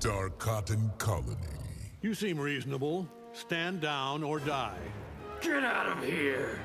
Dark Cotton Colony. You seem reasonable. Stand down or die. Get out of here!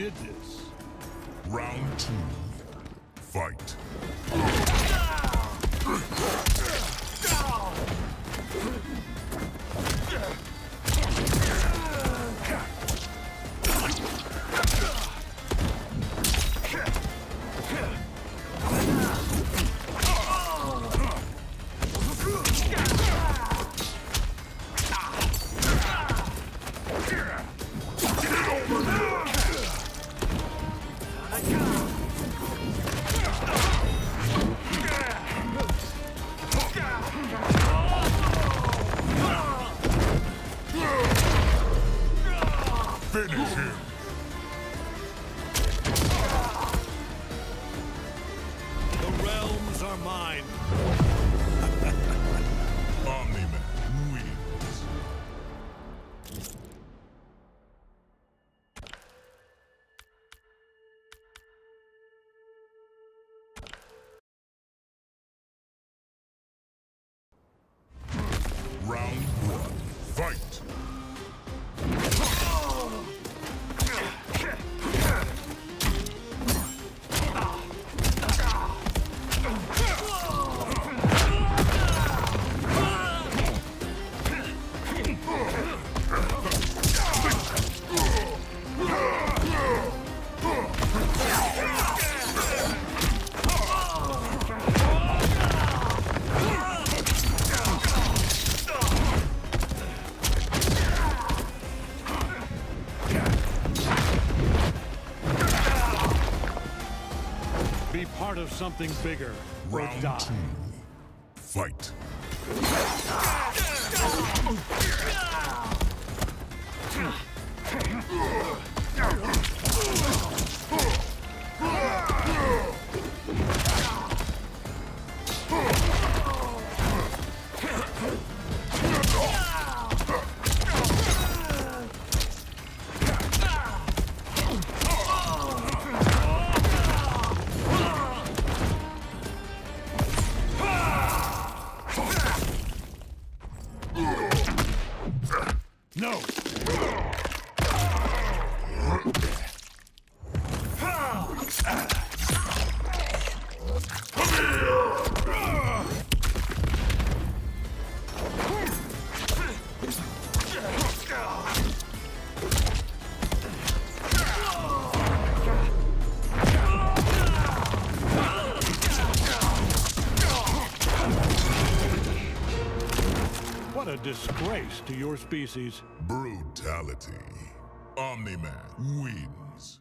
Did this. Round two, fight. Finish mine. Omni-Man. Round one, fight. Part of something bigger Round die. two, fight. No! A disgrace to your species. Brutality. Omni-Man wins.